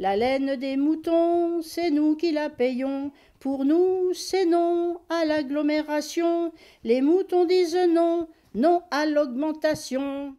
La laine des moutons, c'est nous qui la payons. Pour nous, c'est non à l'agglomération. Les moutons disent non, non à l'augmentation.